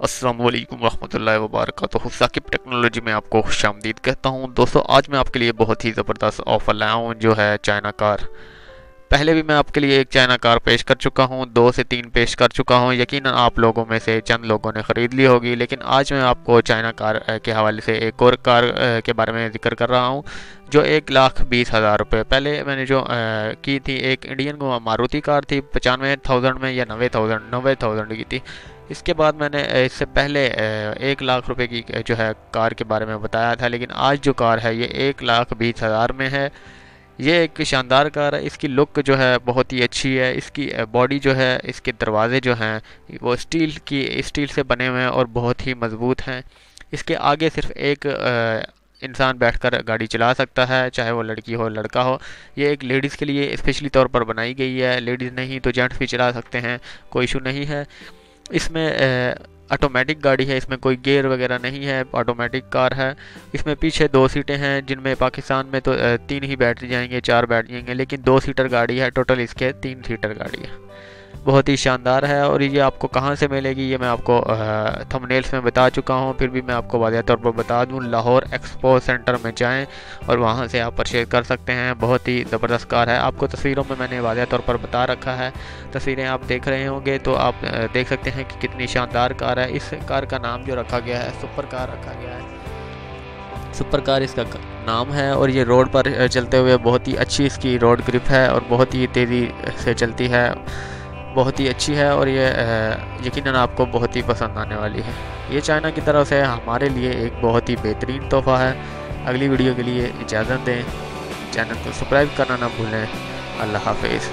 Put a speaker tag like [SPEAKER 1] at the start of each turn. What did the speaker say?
[SPEAKER 1] अस्सलाम वालेकुम रहमतुल्लाहि व साकिब टेक्नोलॉजी में आपको खुश आमदीद कहता हूँ। दोस्तों आज मैं आपके लिए बहुत ही ज़बरदस्त ऑफ़र लाया हूँ जो है चाइना कार। पहले भी मैं आपके लिए एक चाइना कार पेश कर चुका हूँ दो से तीन पेश कर चुका हूँ। यकीन आप लोगों में से चंद लोगों ने ख़रीद ली होगी लेकिन आज मैं आपको चाइना कार के हवाले से एक और कार के बारे में ज़िक्र कर रहा हूँ जो एक लाख बीस हज़ार रुपये। पहले मैंने जो आ, की थी एक इंडियन मारुति कार थी पचानवे थाउज़ेंड में या नबे थाउज़ेंड नबे थाउज़ेंड की थी। इसके बाद मैंने इससे पहले एक लाख रुपए की जो है, कार के बारे में बताया था, लेकिन आज जो कार है, ये एक लाख बीस हज़ार में है। ये एक शानदार कार है, इसकी लुक जो है, बहुत ही अच्छी है। इसकी बॉडी जो है, इसके दरवाजे जो हैं, वो स्टील की, स्टील से बने हुए हैं और बहुत ही मज़बूत हैं। इसके आगे सिर्फ़ एक इंसान बैठकर गाड़ी चला सकता है, चाहे वो लड़की हो, लड़का हो। ये एक लेडीज़ के लिए स्पेशली तौर पर बनाई गई है। लेडीज़ नहीं तो जेंट्स भी चला सकते हैं, कोई इशू नहीं है। इसमें ऑटोमेटिक गाड़ी है, इसमें कोई गेयर वगैरह नहीं है ऑटोमेटिक कार है। इसमें पीछे दो सीटें हैं, जिनमें पाकिस्तान में तो तीन ही बैठ जाएँगे चार बैठ जाएँगे लेकिन दो सीटर गाड़ी है टोटल इसके तीन सीटर गाड़ी है। बहुत ही शानदार है और ये आपको कहाँ से मिलेगी, ये मैं आपको थंबनेल्स में बता चुका हूँ, फिर भी मैं आपको वाजह तौर पर बता दूँ, लाहौर एक्सपो सेंटर में जाएँ और वहाँ से आप परचेज कर सकते हैं, बहुत ही ज़बरदस्त कार है। आपको तस्वीरों में मैंने वाजह तौर पर बता रखा है, तस्वीरें आप देख रहे होंगे तो आप देख सकते हैं कि कितनी शानदार कार है। इस कार का नाम जो रखा गया है, सुपर कार रखा गया है। सुपर कार इसका नाम है और ये रोड पर चलते हुए बहुत ही अच्छी इसकी रोड ग्रिप है और बहुत ही तेज़ी से चलती है। बहुत ही अच्छी है और ये यकीनन आपको बहुत ही पसंद आने वाली है। ये चाइना की तरफ़ से हमारे लिए एक बहुत ही बेहतरीन तोहफ़ा है। अगली वीडियो के लिए इजाज़त दें। चैनल को सब्सक्राइब करना ना भूलें। अल्लाह हाफिज़।